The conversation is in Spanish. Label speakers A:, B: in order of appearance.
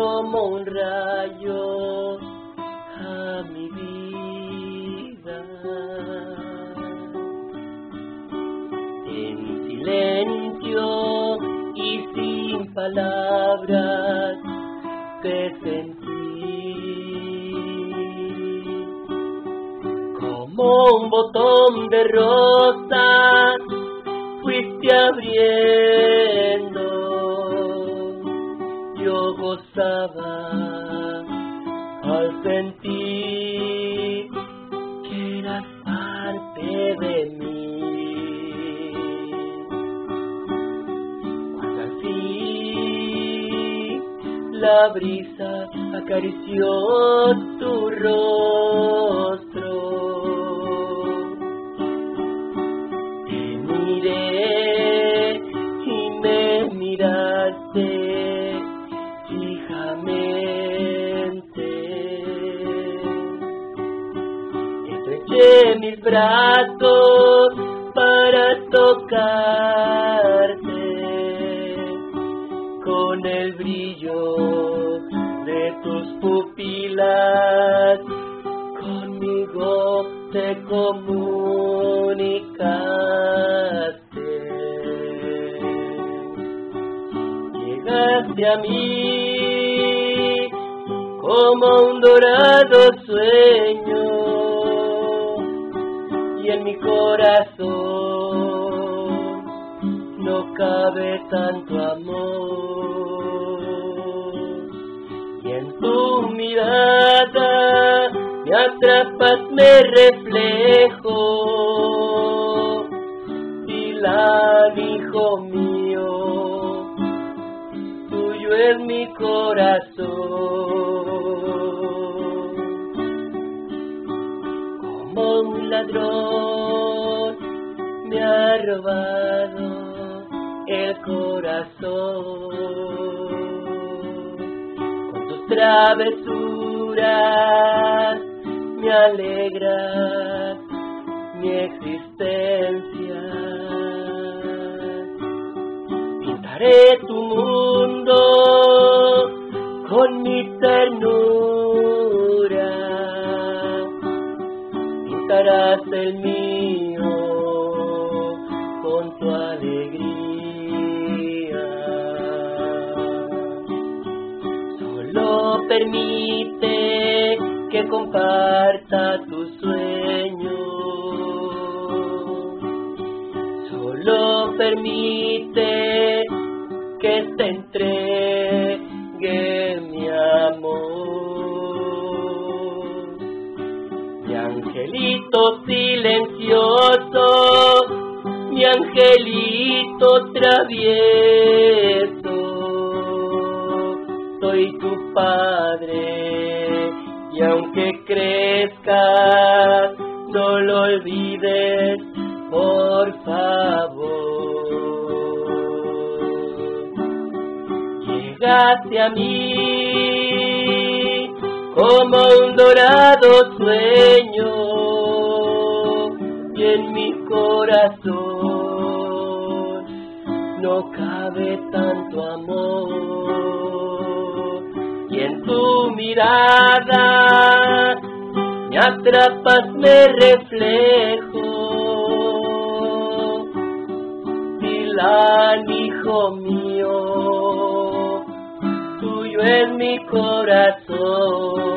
A: como un rayo a mi vida. En silencio y sin palabras te sentí como un botón de rosa fuiste abriendo gozaba al sentir que eras parte de mí. Cuando así la brisa acarició tu rostro, para tocarte con el brillo de tus pupilas. Conmigo te comunicaste. Llegaste a mí como un dorado sueño en mi corazón. No cabe tanto amor. Y en tu mirada me atrapas, me reflejo. Dilan, hijo mío tuyo es mi corazón. Como un ladrón me ha robado el corazón. Con tus travesuras me alegras mi existencia pintaré tu mundo con mi ternura, pintarás el mío alegría. Solo permite que comparta tu sueño solo permite que te entregue mi amor. Mi angelito silencioso, mi angelito travieso, soy tu padre y aunque crezcas, no lo olvides por favor. Llegaste a mí como un dorado sueño no cabe tanto amor y en tu mirada me atrapas, me reflejo Dilan, hijo mío, tuyo es mi corazón.